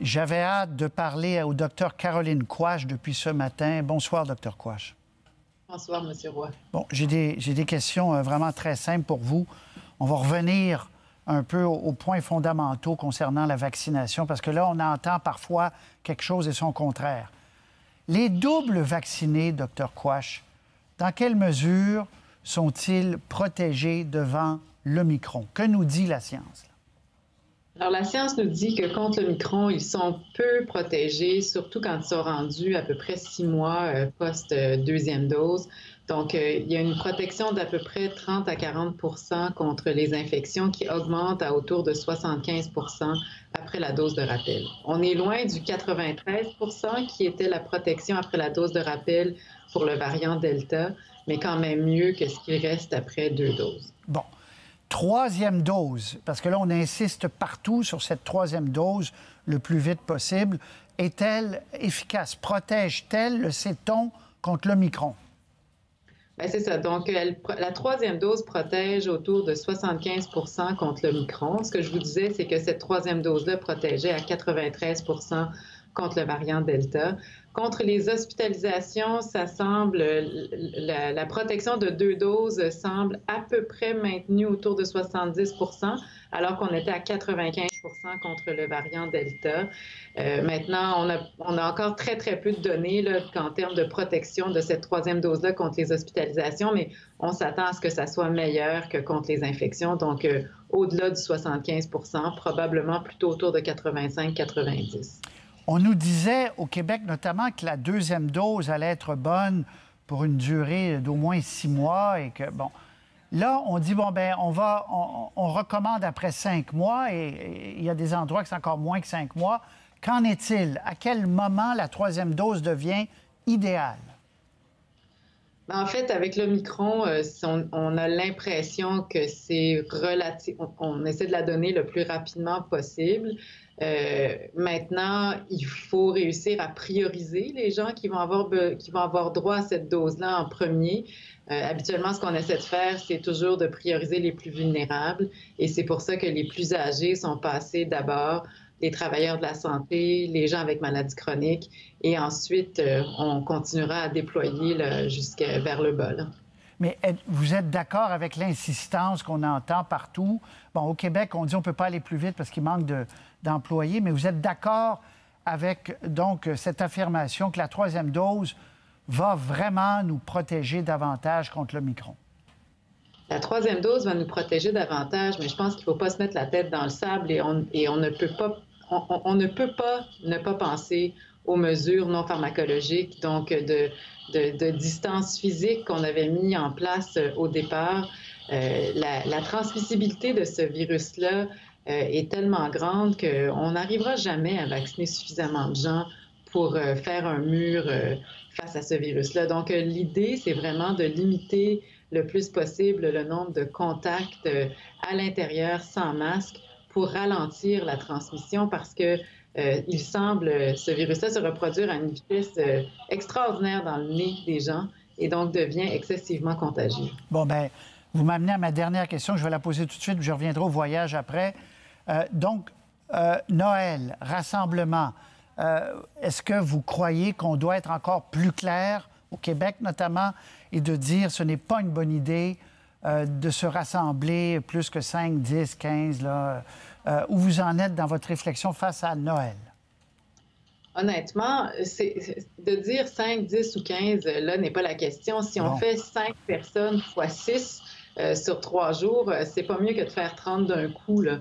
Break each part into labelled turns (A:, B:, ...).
A: J'avais hâte de parler au docteur Caroline Quash depuis ce matin. Bonsoir, docteur Quash.
B: Bonsoir, M. Roy.
A: Bon, j'ai des, des, questions euh, vraiment très simples pour vous. On va revenir un peu aux, points fondamentaux concernant la vaccination, parce que là, on entend parfois quelque chose et son contraire. Les doubles vaccinés, docteur Quash, dans quelle mesure sont-ils protégés devant le micron? Que nous dit la science?
B: Alors, la science nous dit que contre le micron, ils sont peu protégés, surtout quand ils sont rendus à peu près six mois euh, post-deuxième dose. Donc, euh, il y a une protection d'à peu près 30 à 40 contre les infections qui augmente à autour de 75% après la dose de rappel. On est loin du 93% qui était la protection après la dose de rappel pour le variant Delta, mais quand même mieux que ce qui reste après deux doses.
A: Bon troisième dose, parce que là, on insiste partout sur cette troisième dose le plus vite possible, est-elle efficace? Protège-t-elle, le sait-on, contre l'Omicron?
B: Bien, c'est ça. Donc, la troisième dose protège autour de 75 contre le micron. Ce que je vous disais, c'est que cette troisième dose-là protégeait à 93 contre le variant Delta. Contre les hospitalisations, ça semble, la, protection de deux doses semble à peu près maintenue autour de 70% alors qu'on était à 95% contre le variant Delta. Euh, maintenant, on a, encore très, très peu de données là, en termes de protection de cette troisième dose-là contre les hospitalisations, mais on s'attend à ce que ça soit meilleur que contre les infections. Donc, euh, au-delà du 75 probablement plutôt autour de 85-90
A: on nous disait au Québec notamment que la deuxième dose allait être bonne pour une durée d'au moins six mois et que, bon, là, on dit, bon, ben on va, on, recommande après cinq mois et il y a des endroits que c'est encore moins que cinq mois. Qu'en est-il? À quel moment la troisième dose devient idéale?
B: Ben, en fait, avec l'Omicron, euh, on, a l'impression que c'est relatif. on, essaie de la donner le plus rapidement possible. Euh, maintenant, il faut réussir à prioriser les gens qui vont avoir, qui vont avoir droit à cette dose-là en premier. Euh, habituellement, ce qu'on essaie de faire, c'est toujours de prioriser les plus vulnérables. Et c'est pour ça que les plus âgés sont passés d'abord les travailleurs de la santé, les gens avec maladies chroniques, et ensuite, euh, on continuera à déployer jusqu'à vers le bas.
A: Mais vous êtes d'accord avec l'insistance qu'on entend partout? Bon, au Québec, on dit on ne peut pas aller plus vite parce qu'il manque d'employés, mais vous êtes d'accord avec donc cette affirmation que la troisième dose va vraiment nous protéger davantage contre le micron?
B: La troisième dose va nous protéger davantage, mais je pense qu'il ne faut pas se mettre la tête dans le sable et on, ne peut pas on, ne peut pas ne pas penser aux mesures non pharmacologiques, donc de, distance physique qu'on avait mis en place euh, au départ. Euh, la, transmissibilité de ce virus-là euh, est tellement grande qu'on n'arrivera jamais à vacciner suffisamment de gens pour faire un mur face à ce virus-là. Donc, l'idée, c'est vraiment de limiter le plus possible le nombre de contacts à l'intérieur sans masque pour ralentir la transmission parce que euh, il semble, ce virus-là, se reproduire à une vitesse euh, extraordinaire dans le nez des gens et donc devient excessivement contagieux.
A: Bon, ben, vous m'amenez à ma dernière question. Je vais la poser tout de suite, je reviendrai au voyage après. Euh, donc, Noël, rassemblement, est-ce que vous croyez qu'on doit être encore plus clair, au Québec notamment, et de dire ce n'est pas une bonne idée de se rassembler plus que 5, 10, 15, là, euh, où vous en êtes dans votre réflexion face à Noël?
B: Honnêtement, c'est, de dire 5, 10 ou 15, là, n'est pas la question. Si on fait 5 personnes fois 6 euh, sur 3 jours, euh, c'est pas mieux que de faire 30 d'un coup. Là.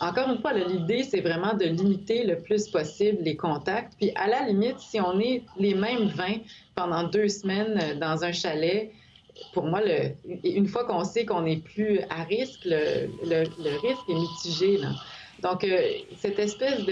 B: encore une fois, l'idée, c'est vraiment de limiter le plus possible les contacts. Puis, à la limite, si on est les mêmes 20 pendant deux semaines dans un chalet, pour moi, le, une fois qu'on sait qu'on n'est plus à risque, le, le, risque est mitigé. Là. Donc, euh, cette espèce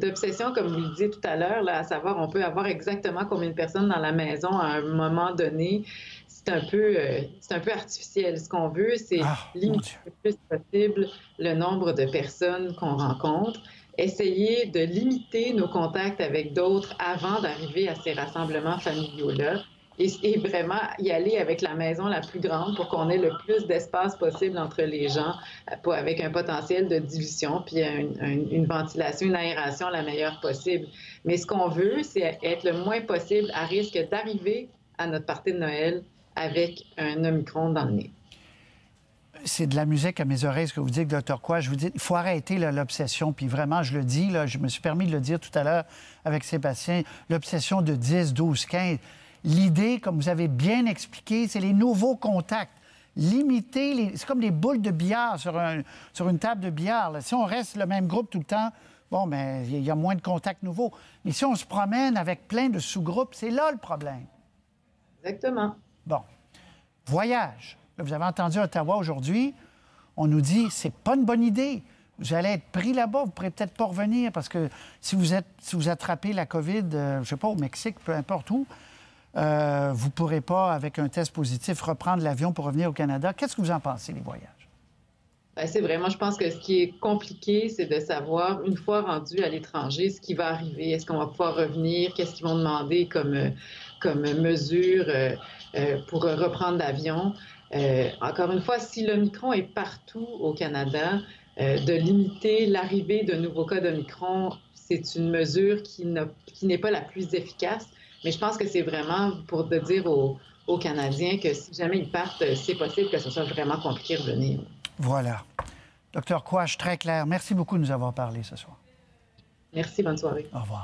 B: d'obsession, comme vous le disiez tout à l'heure, à savoir on peut avoir exactement combien de personnes dans la maison à un moment donné, c'est un peu, euh, c'est un peu artificiel. Ce qu'on veut, c'est ah, limiter le plus possible le nombre de personnes qu'on rencontre, essayer de limiter nos contacts avec d'autres avant d'arriver à ces rassemblements familiaux-là et, vraiment y aller avec la maison la plus grande pour qu'on ait le plus d'espace possible entre les gens, euh, avec un potentiel de dilution, puis une, ventilation, une aération la meilleure possible. Mais ce qu'on veut, c'est être le moins possible à risque d'arriver à notre partie de Noël avec un Omicron dans le nez
A: c'est de la musique à mes oreilles, ce que vous dites, docteur Quoi. Je vous dis, il faut arrêter l'obsession. Puis vraiment, je le dis, je me suis permis de le dire tout à l'heure avec Sébastien, l'obsession de 10, 12, 15. L'idée, comme vous avez bien expliqué, c'est les nouveaux contacts. Limiter, les... c'est comme des boules de billard sur, un... sur une table de billard. Si on reste le même groupe tout le temps, bon, mais ben, il y a moins de contacts nouveaux. Mais si on se promène avec plein de sous-groupes, c'est là le problème.
B: Exactement.
A: Bon. Voyage. vous avez entendu Ottawa aujourd'hui. On nous dit c'est pas une bonne idée. Vous allez être pris là-bas, vous ne pourrez peut-être pas revenir parce que si vous, êtes, si vous attrapez la COVID, euh, je ne sais pas, au Mexique, peu importe où, euh, vous ne pourrez pas, avec un test positif, reprendre l'avion pour revenir au Canada. Qu'est-ce que vous en pensez, les voyages?
B: Ben, c'est vraiment, je pense que ce qui est compliqué, c'est de savoir, une fois rendu à l'étranger, ce qui va arriver. Est-ce qu'on va pouvoir revenir? Qu'est-ce qu'ils vont demander comme, comme mesure euh, euh, pour reprendre l'avion? encore une fois, si l'Omicron est partout au Canada, de limiter l'arrivée de nouveaux cas d'Omicron, c'est une mesure qui n'est pas la plus efficace. Mais je pense que c'est vraiment pour dire aux, Canadiens que si jamais ils partent, c'est possible que ce soit vraiment compliqué de revenir.
A: Voilà. Docteur Quash, très clair. Merci beaucoup de nous avoir parlé ce soir.
B: Merci, bonne soirée.
A: Au revoir.